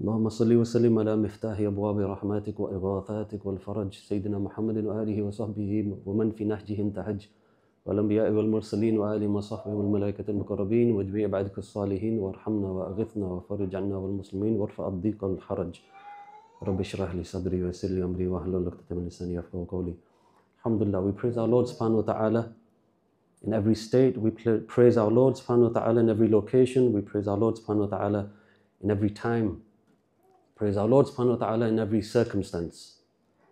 اللهم صل وسلم على مفتاح أبواب رحماتك وإغاثاتك والفرج سيدنا محمد وآله وصحبه ومن في نهجه انتهج والأنبياء والمرسلين وآلهم وصحبه والملائكة المقربين وجميع عبادك الصالحين وارحمنا وأغثنا وفرج عنا والمسلمين وارفع الضيق والحرج رب اشرح لي صدري ويسر لي أمري واحلل عقدة من لساني يفقهوا قولي Alhamdulillah, we praise our Lord wa ta'ala in every state. We praise our Lord wa ta'ala in every location. We praise our Lord wa ta'ala in every time. Praise our Lord subhanahu wa ta'ala in every circumstance.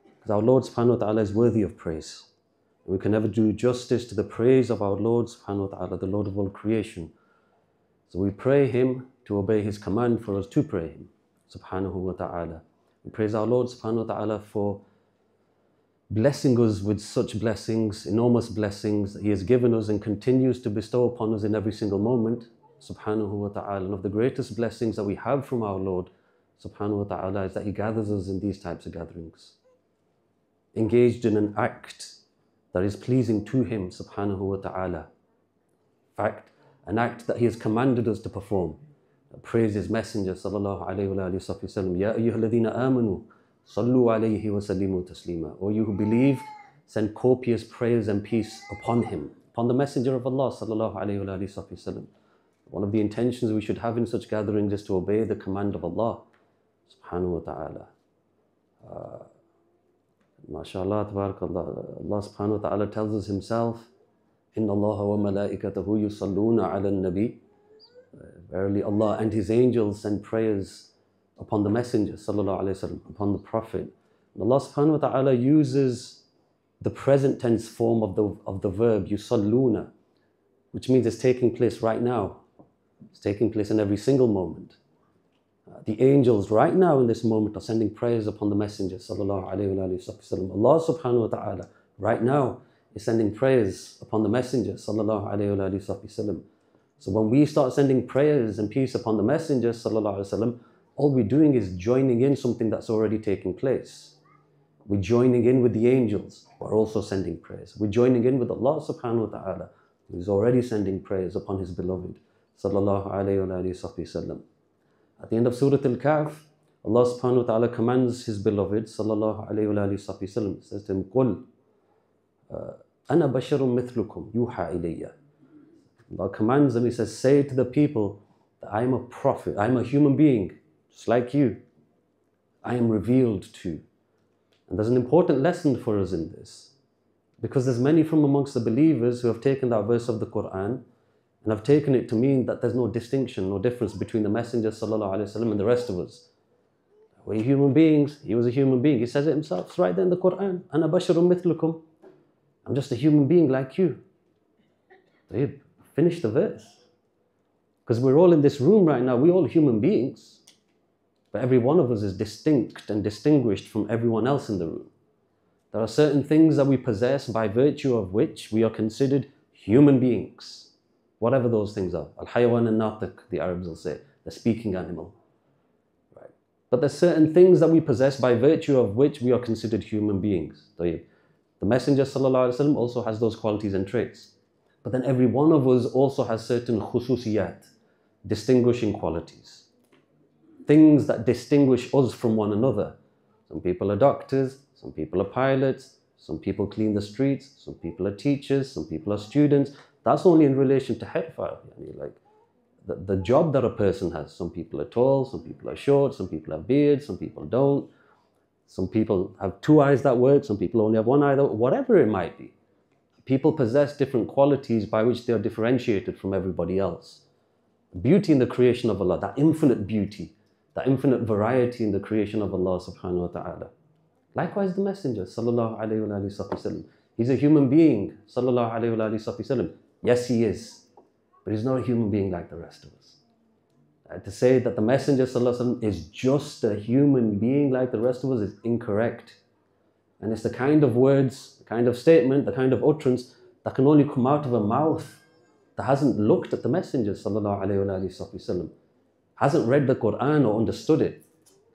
Because our Lord subhanahu wa ta'ala is worthy of praise. And we can never do justice to the praise of our Lord subhanahu wa ta'ala, the Lord of all creation. So we pray Him to obey His command for us to pray Him subhanahu wa ta'ala. We praise our Lord subhanahu wa ta'ala for blessing us with such blessings, enormous blessings that He has given us and continues to bestow upon us in every single moment, subhanahu wa ta'ala. And of the greatest blessings that we have from our Lord, subhanahu wa ta'ala, is that He gathers us in these types of gatherings, engaged in an act that is pleasing to Him, subhanahu wa ta'ala. Fact, an act that He has commanded us to perform. Praise His Messenger, sallallahu alayhi wa sallam, Ya amanu, Sallu alayhi wa sallimu taslima. O you who believe, send copious prayers and peace upon him, upon the Messenger of Allah sallallahu alayhi wa sallam. One of the intentions we should have in such gatherings is to obey the command of Allah subhanahu wa ta'ala. Uh, MashaAllah, tabarakallah. Allah subhanahu wa ta'ala tells us himself, Inna Allah wa malaikatahu yusalluna ala nabi. Verily Allah and his angels send prayers upon the Messenger, وسلم, upon the Prophet. And Allah subhanahu wa ta'ala uses the present tense form of the, of the verb yusalluna, which means it's taking place right now. It's taking place in every single moment. Uh, the angels right now in this moment are sending prayers upon the Messenger sallallahu alayhi wa. Allah subhanahu wa ta'ala right now is sending prayers upon the Messenger sallallahu alayhi wa. So when we start sending prayers and peace upon the Messenger sallallahu all we're doing is joining in something that's already taking place. We're joining in with the angels who are also sending prayers. We're joining in with Allah subhanahu wa ta'ala who's already sending prayers upon His beloved. Sallallahu alayhi wa sallam. At the end of Surah Al-Kahf, Allah subhanahu wa ta'ala commands His beloved sallallahu alayhi wa sallam, says to him, قُلْ أَنَا بَشَرٌ مِثْلُكُمْ يُوحَى إِلَيَّ Allah commands them, He says, say to the people that I am a prophet, I am a human being just like you, I am revealed to. And there's an important lesson for us in this. Because there's many from amongst the believers who have taken that verse of the Quran and have taken it to mean that there's no distinction, no difference between the Messenger وسلم, and the rest of us. We're human beings. He was a human being. He says it himself. It's right there in the Quran. أَنَا بَشَرٌ مِثْلُكُمْ I'm just a human being like you. Finish the verse. Because we're all in this room right now. We're all human beings. But every one of us is distinct and distinguished from everyone else in the room. There are certain things that we possess by virtue of which we are considered human beings. whatever those things are. Al Hayawan an-Natiq, the Arabs will say, the speaking animal. Right. But there's certain things that we possess by virtue of which we are considered human beings. The Messenger وسلم, also has those qualities and traits. But then every one of us also has certain khususiyat, distinguishing qualities. Things that distinguish us from one another. Some people are doctors, some people are pilots, some people clean the streets, some people are teachers, some people are students, that's only in relation to headfire. I mean, Like the, the job that a person has. Some people are tall, some people are short, some people have beards, some people don't. Some people have two eyes that work, some people only have one eye that whatever it might be. People possess different qualities by which they are differentiated from everybody else. Beauty in the creation of Allah, that infinite beauty, the infinite variety in the creation of Allah subhanahu wa ta'ala. Likewise the Messenger sallallahu alayhi wa. He's a human being sallallahu alayhi wa. Yes he is, but he's not a human being like the rest of us. Uh, to say that the Messenger sallallahu is just a human being like the rest of us is incorrect. And it's the kind of words, the kind of statement, the kind of utterance that can only come out of a mouth that hasn't looked at the Messenger sallam hasn't read the Quran or understood it,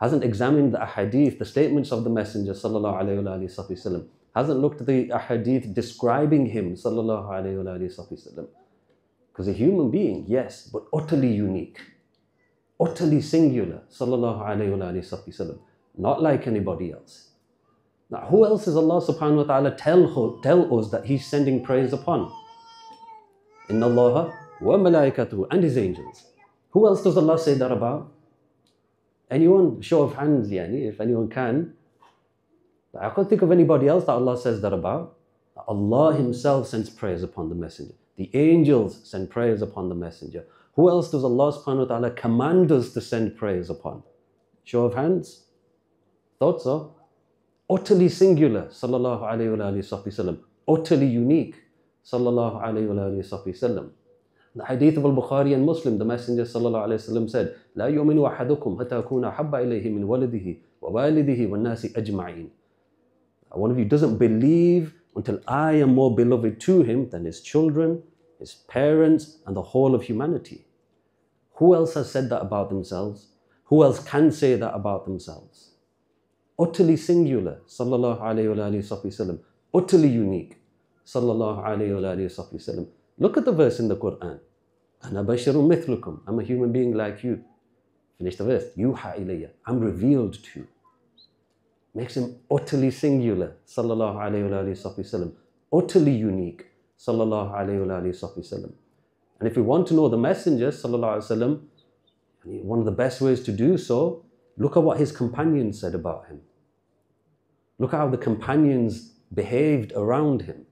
hasn't examined the ahadith, the statements of the Messenger sallam, hasn't looked at the ahadith describing him sallallahu. Because a human being, yes, but utterly unique. Utterly singular, sallallahu. Not like anybody else. Now, who else is Allah subhanahu wa ta'ala tell, tell us that He's sending praise upon? Inna Allah wa malaikatuhu and His angels. Who else does Allah say that about? Anyone? Show of hands, yani, if anyone can. I can't think of anybody else that Allah says that about. Allah Himself sends praise upon the messenger. The angels send praise upon the messenger. Who else does Allah subhanahu wa ta'ala command us to send praise upon? Show of hands? Thought so? Utterly singular, sallallahu alayhi wa sallam. Utterly unique, sallallahu alayhi wa sallam. The hadith of al-Bukhari and Muslim, the Messenger sallallahu alayhi wa sallam said, لا يؤمن أحدكم حتى أكون أحب إليه من ولده ووالده والناس أجمعين. one of you doesn't believe until I am more beloved to him than his children, his parents, and the whole of humanity. Who else has said that about themselves? Who else can say that about themselves? Utterly singular, sallallahu alayhi wa sallam. Utterly unique, sallallahu alayhi wa sallam. Look at the verse in the Quran. Ana basharun mithlukum. I'm a human being like you. Finish the verse. Yuha ilayya. I'm revealed to you makes him utterly singular, sallallahu alayhi wa sallam, utterly unique, sallallahu alayhi wa sallam. And if we want to know the Messenger, sallallahu alayhi wa sallam, one of the best ways to do so, look at what his companions said about him. Look at how the companions behaved around him.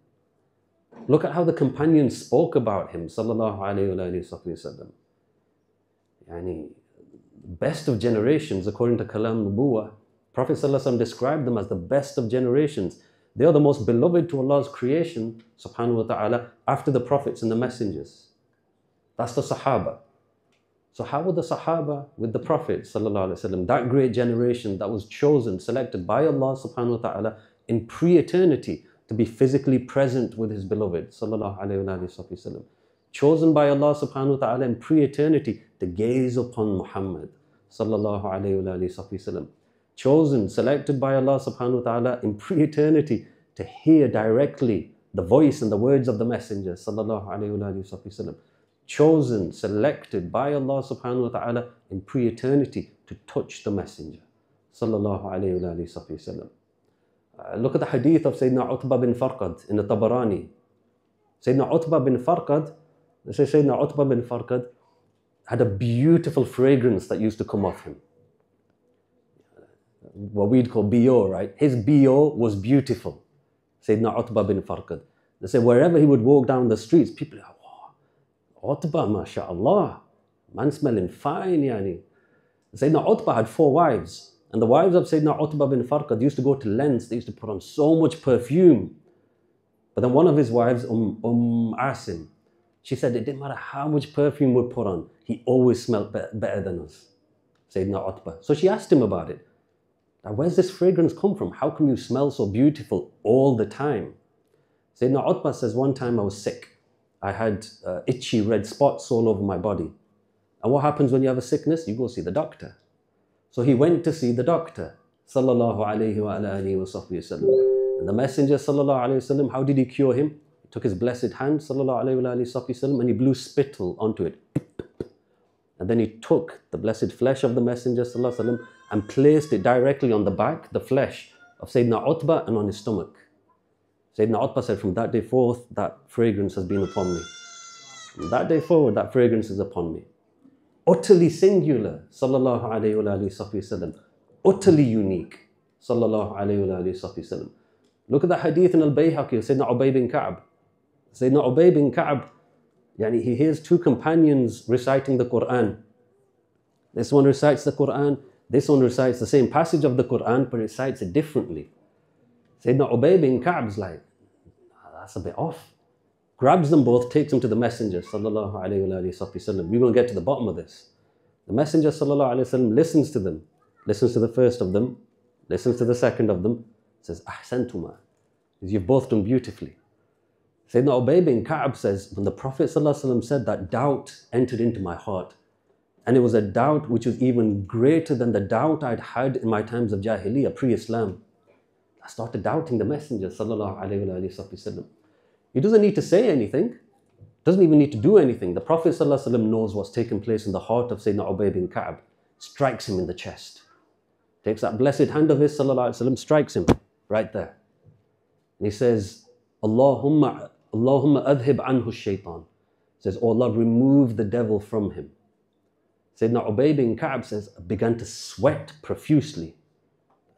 Look at how the companions spoke about him, sallallahu alayhi wa sallam. Yani, best of generations, according to Kalam Nubuwah, Prophet ﷺ described them as the best of generations. They are the most beloved to Allah's creation, subhanahu wa ta'ala, after the prophets and the messengers. That's the Sahaba. So how were the Sahaba with the Prophet ﷺ, that great generation that was chosen, selected by Allah subhanahu wa ta'ala in pre-eternity to be physically present with His beloved wa Chosen by Allah subhanahu wa ta'ala in pre-eternity to gaze upon Muhammad wa chosen, selected by Allah subhanahu wa ta'ala in pre-eternity to hear directly the voice and the words of the Messenger sallallahu alayhi wa chosen, selected by Allah subhanahu wa ta'ala in pre-eternity to touch the Messenger sallallahu alayhi wa uh, look at the hadith of Sayyidina Utbah bin Farqad in the Tabarani. Sayyidina Utbah bin Farqad, Sayyidina Utbah bin Farqad had a beautiful fragrance that used to come off him what we'd call BO, right? His BO was beautiful. Sayyidina Utbah bin Farqad. They say wherever he would walk down the streets, people are, wow, Utbah, mashallah, man smelling fine, yani. Sayyidina Utbah had four wives. And the wives of Sayyidina Utbah bin Farqad used to go to lengths, they used to put on so much perfume. But then one of his wives, Um, um Asim, she said it didn't matter how much perfume we put on, he always smelled better than us. Sayyidina Utbah. So she asked him about it. Now, where's this fragrance come from? How come you smell so beautiful all the time? Sayyidina Utbah says, one time I was sick. I had uh, itchy red spots all over my body. And what happens when you have a sickness? You go see the doctor. So he went to see the doctor. Sallallahu alayhi wa alayhi wa. And the Messenger, sallallahu alayhi wa how did he cure him? He took his blessed hand, sallallahu alayhi wa sallam, and he blew spittle onto it. And then he took the blessed flesh of the Messenger, sallallahu alayhi wa and placed it directly on the back, the flesh of Sayyidina Utbah and on his stomach. Sayyidina Utbah said, From that day forth, that fragrance has been upon me. From that day forward, that fragrance is upon me. Utterly singular, sallallahu alayhi wa sallam. Utterly unique, sallallahu alayhi wa sallam. Look at the hadith in Al-Bayhaqi of Sayyidina Ubay bin Ka'b. Sayyidina Ubay bin Ka'b, yani he hears two companions reciting the Quran. This one recites the Quran, this one recites the same passage of the Quran, but recites it differently. Sayyidina Ubay bin Ka'b's like, that's a bit off. Grabs them both, takes them to the Messenger, sallallahu alayhi wa we will get to the bottom of this. The Messenger, sallallahu alayhi wa listens to them, listens to the first of them, listens to the second of them, says, ahsantuma. You've both done beautifully. Sayyidina Ubay bin Ka'b says, when the Prophet said that, doubt entered into my heart. And it was a doubt which was even greater than the doubt I'd had in my times of Jahiliyyah, pre-Islam. I started doubting the Messenger, sallallahu alayhi wa sallam. He doesn't need to say anything. Doesn't even need to do anything. The Prophet ﷺ knows what's taking place in the heart of Sayyidina Ubay bin Ka'b, strikes him in the chest. Takes that blessed hand of his, وسلم, strikes him right there. And he says, Allahumma, Allahumma adhib anhu shaitan. Says, Oh Allah, remove the devil from him. Sayyidina Ubay bin Ka'b says, began to sweat profusely.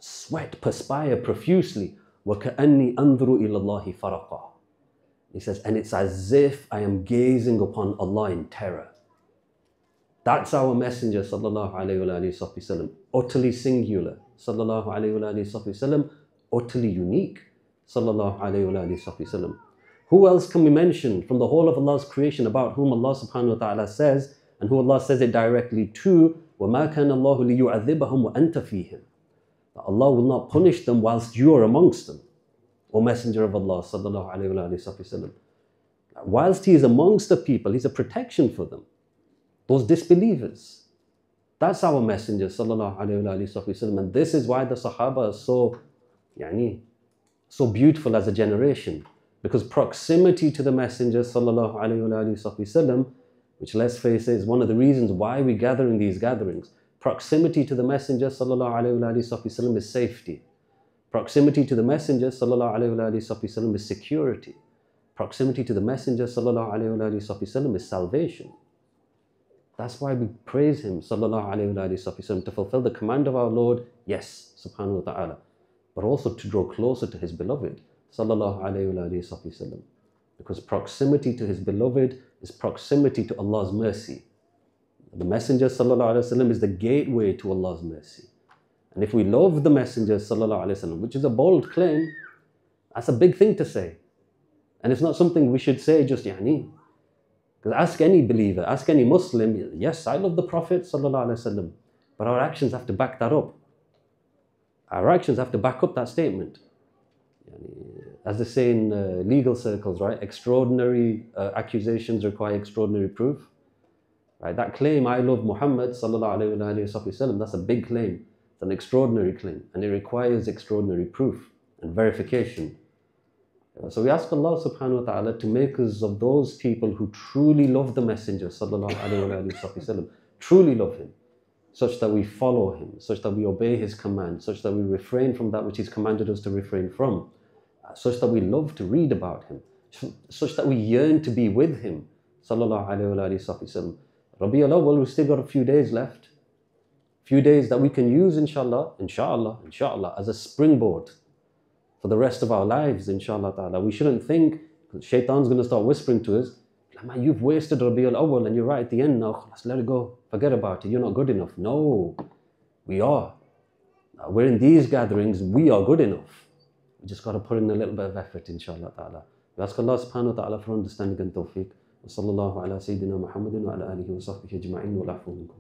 Sweat, perspire profusely. وَكَأَنِّي أَنظُرُ إِلَى اللَّهِ فَرَقًا He says, and it's as if I am gazing upon Allah in terror. That's our messenger, sallallahu alayhi wa sallam. Utterly singular, sallallahu alayhi wa sallam. Utterly unique, sallallahu alayhi wa sallam. Who else can we mention from the whole of Allah's creation about whom Allah subhanahu wa ta'ala says, and who Allah says it directly to, وَمَا كَانَ اللَّهُ لِيُعَذِّبَهُمْ وَأَنْتَ فِيهِمْ That Allah will not punish them whilst you are amongst them. O Messenger of Allah sallallahu alayhi wa sallam. Whilst He is amongst the people, He's a protection for them. Those disbelievers. That's our Messenger sallallahu alayhi wa sallam. And this is why the Sahaba are so, yani, so beautiful as a generation. Because proximity to the Messenger sallallahu alayhi wa sallam, which let's face it is one of the reasons why we gather in these gatherings. Proximity to the Messenger wa is safety. Proximity to the Messenger wa is security. Proximity to the Messenger wa is salvation. That's why we praise him wa to fulfill the command of our Lord, yes, subhanahu wa ta'ala, but also to draw closer to his beloved wa. Because proximity to his beloved is proximity to Allah's mercy. The Messenger sallallahu alayhi wa sallam is the gateway to Allah's mercy. And if we love the Messenger, وسلم, which is a bold claim, that's a big thing to say. And it's not something we should say just yani. Because ask any believer, ask any Muslim, yes, I love the Prophet, وسلم, but our actions have to back that up. Our actions have to back up that statement. as they say in uh, legal circles, right? Extraordinary uh, accusations require extraordinary proof. Right? That claim, I love Muhammad sallallahu alaihi wasallam, that's a big claim. It's an extraordinary claim, and it requires extraordinary proof and verification. So we ask Allah subhanahu wa ta'ala to make us of those people who truly love the Messenger sallallahu alaihi wasallam, truly love him, such that we follow him, such that we obey his command, such that we refrain from that which he's commanded us to refrain from such that we love to read about him, such that we yearn to be with him sallallahu alayhi wa sallam. Allah, well, we've still got a few days left few days that we can use inshallah, inshallah, inshallah, as a springboard for the rest of our lives, inshallah ta'ala. We shouldn't think, shaitan's going to start whispering to us, man, you've wasted Rabi al-Awwal and you're right at the end now, let it go, forget about it, you're not good enough. No, we are. We're in these gatherings, we are good enough. We just got to put in a little bit of effort, inshallah ta'ala. We ask Allah subhanahu wa ta'ala for understanding and tawfiq. وصلى الله على سيدنا محمد وعلى آله وصحبه أجمعين والعفو منكم